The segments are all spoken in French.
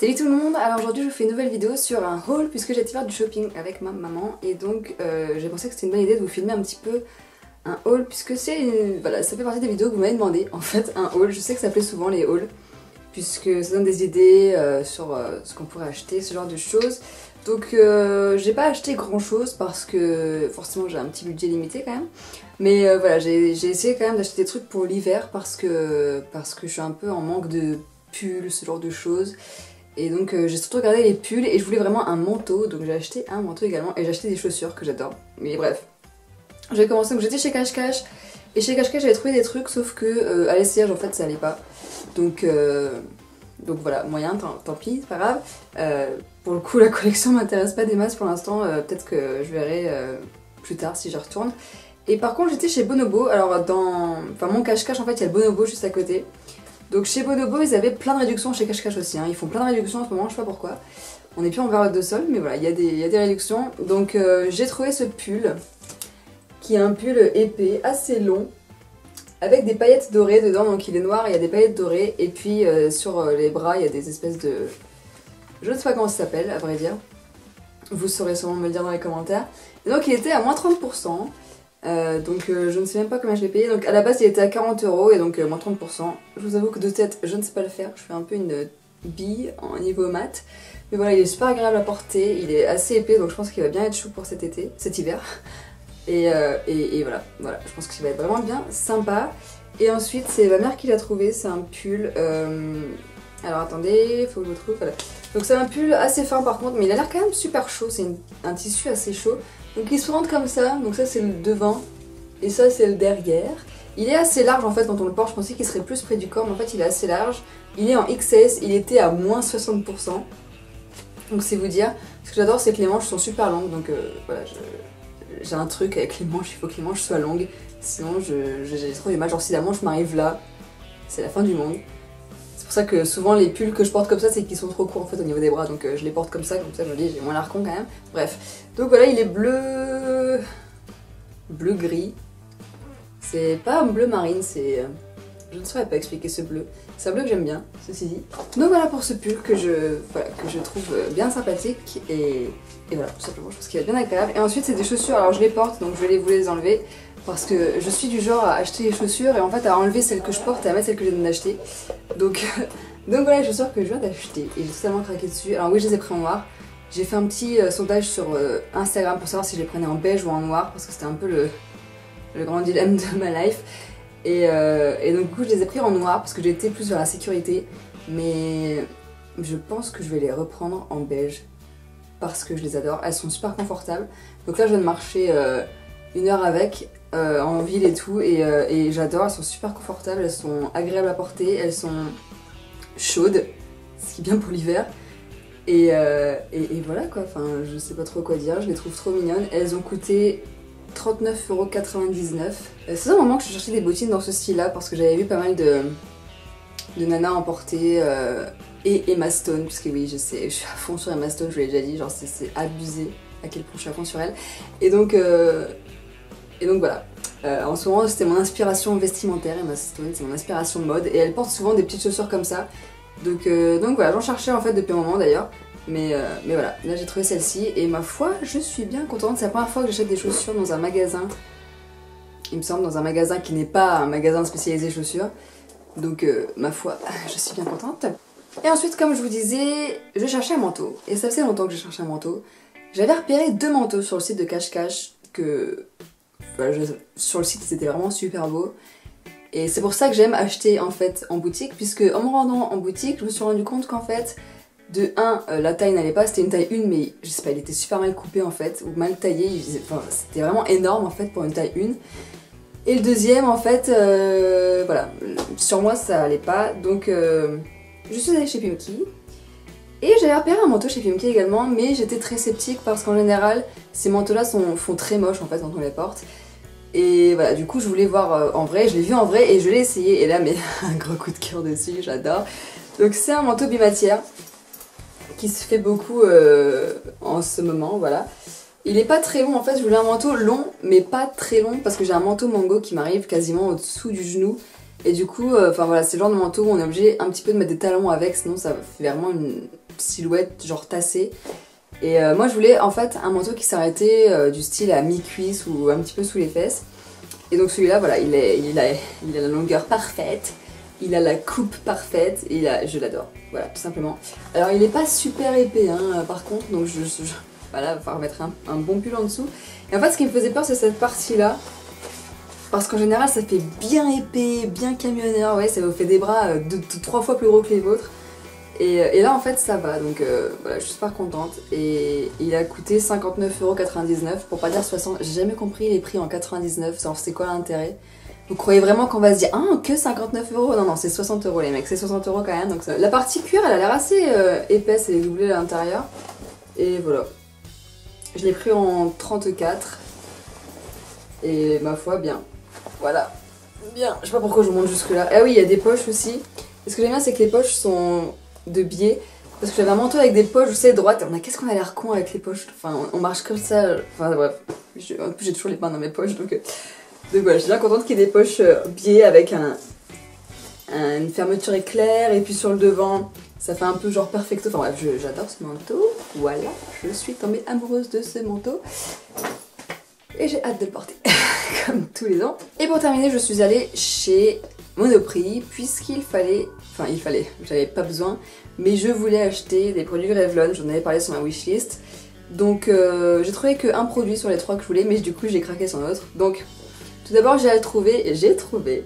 Salut tout le monde, alors aujourd'hui je vous fais une nouvelle vidéo sur un haul puisque j'ai été faire du shopping avec ma maman. Et donc euh, j'ai pensé que c'était une bonne idée de vous filmer un petit peu un haul puisque c'est voilà ça fait partie des vidéos que vous m'avez demandé en fait un haul, je sais que ça plaît souvent les hauls puisque ça donne des idées euh, sur euh, ce qu'on pourrait acheter, ce genre de choses. Donc j'ai pas acheté grand chose parce que forcément j'ai un petit budget limité quand même. Mais voilà j'ai essayé quand même d'acheter des trucs pour l'hiver parce que, parce que je suis un peu en manque de pulls, ce genre de choses et donc euh, j'ai surtout regardé les pulls et je voulais vraiment un manteau, donc j'ai acheté un manteau également et j'ai acheté des chaussures que j'adore. Mais bref, j'ai commencé, donc j'étais chez Cash Cash et chez Cash Cash j'avais trouvé des trucs sauf que euh, à l'essayage en fait ça allait pas. Donc, euh, donc voilà, moyen, tant, pis, c'est pas grave. pour le coup la collection m'intéresse pas des masses pour l'instant, peut-être que je verrai plus tard si j'y retourne. Et par contre j'étais chez Bonobo, alors dans enfin, mon Cash Cash en fait il y a le Bonobo juste à côté. Donc chez Bonobo, ils avaient plein de réductions, chez Cash Cash aussi, hein. ils font plein de réductions en ce moment, je sais pas pourquoi. On est plus en période de sol, mais voilà, il y, a des, réductions. Donc euh, j'ai trouvé ce pull, qui est un pull épais, assez long, avec des paillettes dorées dedans, donc il est noir, il y a des paillettes dorées, et puis euh, sur euh, les bras, il y a des espèces de... Je ne sais pas comment ça s'appelle, à vrai dire. Vous saurez sûrement me le dire dans les commentaires. Donc il était à moins 30%. Euh, donc euh, je ne sais même pas combien je l'ai payé. Donc à la base il était à 40 euros et donc euh, moins 30%. Je vous avoue que de tête je ne sais pas le faire. Je fais un peu une bille en niveau mat. Mais voilà il est super agréable à porter. Il est assez épais donc je pense qu'il va bien être chou pour cet été, cet hiver. Et, voilà, voilà, je pense qu'il va être vraiment bien sympa. Et ensuite c'est ma mère qui l'a trouvé. C'est un pull. Alors attendez, faut que je le trouve. Donc c'est un pull assez fin par contre, mais il a l'air quand même super chaud. C'est un tissu assez chaud. Donc il se rentre comme ça, donc ça c'est le devant et ça c'est le derrière. Il est assez large en fait quand on le porte, je pensais qu'il serait plus près du corps, mais en fait il est assez large. Il est en XS, il était à moins 60%. Donc c'est vous dire. Ce que j'adore c'est que les manches sont super longues, donc euh, voilà, j'ai un truc avec les manches, il faut que les manches soient longues. Sinon j'ai trop du mal, genre si la manche m'arrive là, c'est la fin du monde pour ça que souvent les pulls que je porte comme ça, c'est qu'ils sont trop courts en fait au niveau des bras, donc euh, je les porte comme ça, comme ça je me dis j'ai moins l'arcon quand même. Bref, donc voilà, il est bleu... bleu-gris. C'est pas un bleu marine, c'est... Euh, je ne saurais pas expliquer ce bleu. C'est un bleu que j'aime bien, ceci dit. Donc voilà pour ce pull que je, que je trouve euh, bien sympathique et, et voilà, tout simplement, je pense qu'il va être bien agréable. Et ensuite c'est des chaussures, alors je les porte, donc je vais vous les enlever parce que je suis du genre à acheter les chaussures et en fait à enlever celles que je porte et à mettre celles que je viens d'acheter. Donc, donc voilà les chaussures que je viens d'acheter et j'ai totalement craqué dessus. Alors oui je les ai pris en noir. J'ai fait un petit euh, sondage sur euh, Instagram pour savoir si je les prenais en beige ou en noir parce que c'était un peu le, grand dilemme de ma life. Euh, et, donc du coup je les ai pris en noir parce que j'étais plus vers la sécurité. Mais je pense que je vais les reprendre en beige parce que je les adore. Elles sont super confortables. Donc là je viens de marcher une heure avec euh, en ville et tout euh, et, j'adore, elles sont super confortables, elles sont agréables à porter, elles sont chaudes, ce qui est bien pour l'hiver. Et, euh, voilà quoi, enfin je sais pas trop quoi dire, je les trouve trop mignonnes. Elles ont coûté 39,99€. C'est un moment que je cherchais des bottines dans ce style là parce que j'avais vu pas mal de, de nanas en porter et Emma Stone, puisque oui je sais, je suis à fond sur Emma Stone, je vous l'ai déjà dit, genre c'est abusé à quel point je suis à fond sur elle. Et donc et donc voilà. Euh, en ce moment, c'était mon inspiration vestimentaire, Emma Stone, c'est mon inspiration mode. Et elle porte souvent des petites chaussures comme ça. Donc, euh, donc voilà, j'en cherchais en fait depuis un moment d'ailleurs. Mais, euh, mais voilà, là j'ai trouvé celle-ci. Et ma foi, je suis bien contente. C'est la première fois que j'achète des chaussures dans un magasin. Il me semble, dans un magasin qui n'est pas un magasin spécialisé chaussures. Donc ma foi, je suis bien contente. Et ensuite, comme je vous disais, je cherchais un manteau. Et ça faisait longtemps que je cherchais un manteau. J'avais repéré deux manteaux sur le site de Cash Cash que sur le site c'était vraiment super beau. Et c'est pour ça que j'aime acheter en fait en boutique, puisque en me rendant en boutique, je me suis rendu compte qu'en fait, de 1, euh, la taille n'allait pas, c'était une taille 1, mais je sais pas, il était super mal coupé en fait, ou mal taillé, c'était vraiment énorme en fait pour une taille 1. Et le deuxième en fait, euh, voilà, sur moi ça allait pas, donc euh, je suis allée chez Pimki, et j'avais repéré un manteau chez Pimki également, mais j'étais très sceptique parce qu'en général, ces manteaux-là font très moche en fait quand on les porte. Et voilà, du coup, je voulais voir en vrai, je l'ai vu en vrai et je l'ai essayé. Et là, mais un gros coup de cœur dessus, j'adore. Donc, c'est un manteau bimatière qui se fait beaucoup euh, en ce moment, voilà. Il est pas très long en fait, je voulais un manteau long, mais pas très long parce que j'ai un manteau mango qui m'arrive quasiment au-dessous du genou. Et du coup, euh, enfin voilà, c'est le genre de manteau où on est obligé un petit peu de mettre des talons avec, sinon ça fait vraiment une silhouette genre tassée. Et euh, moi je voulais en fait un manteau qui s'arrêtait du style à mi-cuisse ou un petit peu sous les fesses. Et donc celui-là, voilà, il, est, il, a, il a la longueur parfaite, il a la coupe parfaite et il a, je l'adore. Voilà, tout simplement. Alors il est pas super épais hein, par contre, donc je, voilà, il va mettre un, bon pull en dessous. Et en fait ce qui me faisait peur c'est cette partie-là. Parce qu'en général ça fait bien épais, bien camionneur, ouais, ça vous fait des bras euh, de, trois fois plus gros que les vôtres. Et, et, là en fait ça va, donc euh, voilà, je suis super contente. Et il a coûté 59,99€ pour pas dire 60. J'ai jamais compris les prix en 99, c'est quoi l'intérêt? Vous croyez vraiment qu'on va se dire ah que 59 euros? Non non c'est 60 euros les mecs, c'est 60 euros quand même. Donc. La partie cuir elle a l'air assez euh, épaisse, est doublée à l'intérieur. Et voilà. Je l'ai pris en 34. Et ma foi bien. Voilà. Bien, je sais pas pourquoi je monte jusque là. Ah oui, il y a des poches aussi. Et ce que j'aime bien, c'est que les poches sont de biais. Parce que j'avais un manteau avec des poches, je sais, droite. On a qu'est-ce qu'on a l'air con avec les poches? Enfin, on marche comme ça. Enfin, bref. En plus, j'ai toujours les mains dans mes poches. Donc, euh, donc voilà, je suis bien contente qu'il y ait des poches euh, biais avec un, une fermeture éclair. Et puis sur le devant, ça fait un peu genre perfecto. Enfin bref, j'adore ce manteau. Voilà, je suis tombée amoureuse de ce manteau. Et j'ai hâte de le porter. comme tous les ans. Et pour terminer, je suis allée chez Monoprix puisqu'il fallait, enfin il fallait, j'avais pas besoin, mais je voulais acheter des produits Revlon, j'en avais parlé sur ma wishlist. Donc euh, j'ai trouvé qu'un produit sur les trois que je voulais, mais du coup j'ai craqué sur l'autre. Donc tout d'abord j'ai trouvé, j'ai trouvé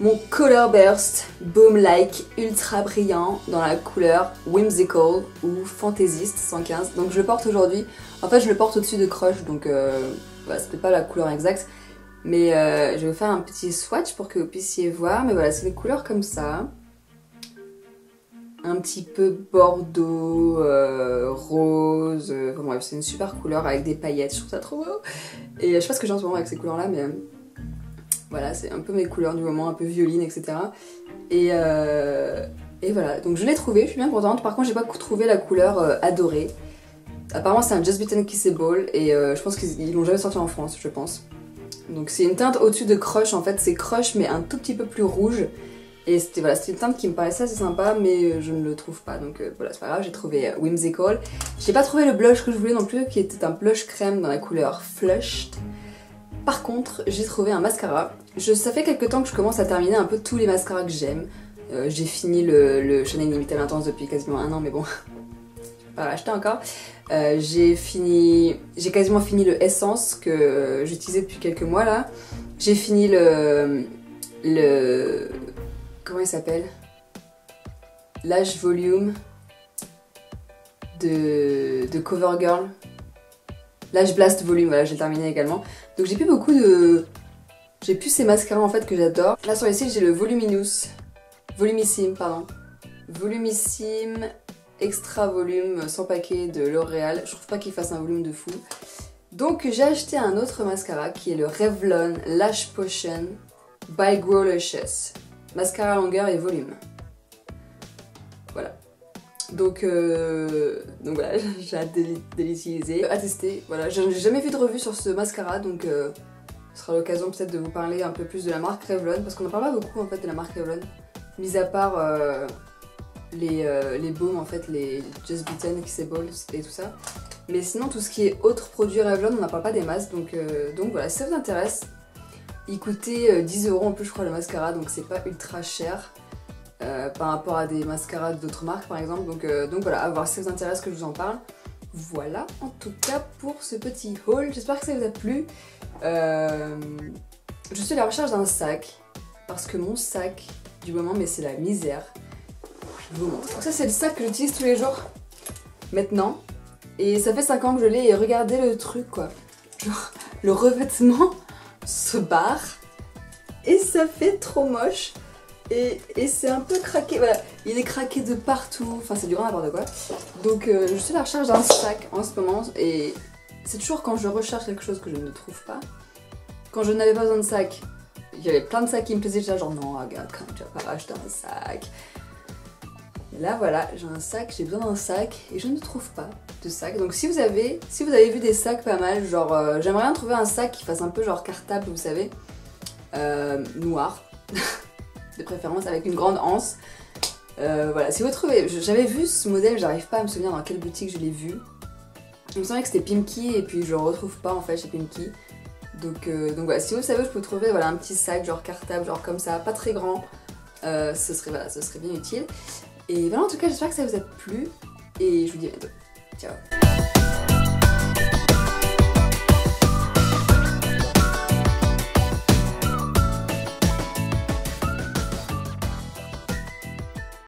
mon Color Burst Boom Like ultra brillant dans la couleur Whimsical ou Fantaisiste 115. Donc je le porte aujourd'hui. En fait je le porte au-dessus de Crush, donc euh, voilà, c'était pas la couleur exacte. Mais euh, je vais vous faire un petit swatch pour que vous puissiez voir. Mais voilà, c'est des couleurs comme ça. Un petit peu bordeaux, euh, rose. Euh, enfin bref, c'est une super couleur avec des paillettes. Je trouve ça trop beau. Et je sais pas ce que j'ai en ce moment avec ces couleurs-là, mais voilà, c'est un peu mes couleurs du moment, un peu violine, etc. Et, et voilà, donc je l'ai trouvé, je suis bien contente. Par contre, j'ai pas trouvé la couleur adorée. Apparemment, c'est un Just Bitten Kissable et je pense qu'ils l'ont jamais sorti en France, je pense. Donc c'est une teinte au-dessus de Crush en fait, c'est Crush mais un tout petit peu plus rouge. Et c'était voilà, une teinte qui me paraissait assez sympa mais je ne le trouve pas donc euh, voilà c'est pas grave, j'ai trouvé euh, Whimsical. J'ai pas trouvé le blush que je voulais non plus qui était un blush crème dans la couleur Flushed. Par contre j'ai trouvé un mascara. Je, ça fait quelques temps que je commence à terminer un peu tous les mascaras que j'aime. Euh, j'ai fini le, Chanel Limited Intense depuis quasiment un an mais bon, je pas l'acheter encore. Euh, j'ai fini, j'ai quasiment fini le Essence que j'utilisais depuis quelques mois là. J'ai fini le, le, comment il s'appelle? L'âge volume de Covergirl. L'âge blast volume, voilà, j'ai terminé également. Donc j'ai plus beaucoup de, j'ai plus ces mascaras en fait que j'adore. Là sur les sites j'ai le Voluminous, Volumissime pardon, Volumissime extra volume sans paquet de L'Oréal. Je trouve pas qu'il fasse un volume de fou. Donc j'ai acheté un autre mascara qui est le Revlon Lash Potion by Growlicious. Mascara longueur et volume. Donc, euh, donc voilà, j'ai hâte de, l'utiliser. À tester, voilà. J'ai jamais vu de revue sur ce mascara, donc euh, ce sera l'occasion peut-être de vous parler un peu plus de la marque Revlon, parce qu'on en parle pas beaucoup en fait de la marque Revlon. Mis à part euh, les, les baumes, en fait, les Just Beaten, Kissable et tout ça. Mais sinon, tout ce qui est autres produits Revlon, on n'en parle pas des masques. Donc, donc voilà, si ça vous intéresse, il coûtait 10 euh, euros en plus, je crois, le mascara, donc c'est pas ultra cher. Par rapport à des mascaras d'autres marques par exemple. Donc, donc voilà à voir si ça vous intéresse que je vous en parle. Voilà en tout cas pour ce petit haul. J'espère que ça vous a plu. Je suis à la recherche d'un sac. Parce que mon sac du moment mais c'est la misère. Je vous montre. ça c'est le sac que j'utilise tous les jours. Maintenant. Et ça fait 5 ans que je l'ai. Et regardez le truc quoi. Genre le revêtement se barre. Et ça fait trop moche. Et, c'est un peu craqué, voilà, il est craqué de partout, enfin c'est du grand n'importe quoi. Donc euh, je suis à la recherche d'un sac en ce moment et c'est toujours quand je recherche quelque chose que je ne trouve pas. Quand je n'avais pas besoin de sac, il y avait plein de sacs qui me plaisaient déjà genre non regarde quand tu vas pas acheter un sac là voilà, j'ai un sac, j'ai besoin d'un sac et je ne trouve pas de sac. Donc si vous avez, si vous avez vu des sacs pas mal, genre euh, j'aimerais bien trouver un sac qui fasse un peu genre cartable, vous savez, euh, noir. de préférence avec une grande anse. Euh, voilà, si vous trouvez, j'avais vu ce modèle, j'arrive pas à me souvenir dans quelle boutique je l'ai vu. Il me semblait que c'était Pimki et puis je le retrouve pas en fait chez Pimki. Donc, euh, donc voilà, si vous savez, je peux trouver voilà, un petit sac genre cartable, genre comme ça, pas très grand. Euh, ce, serait, voilà, ce serait bien utile. Et voilà, en tout cas, j'espère que ça vous a plu. Et je vous dis à bientôt. Ciao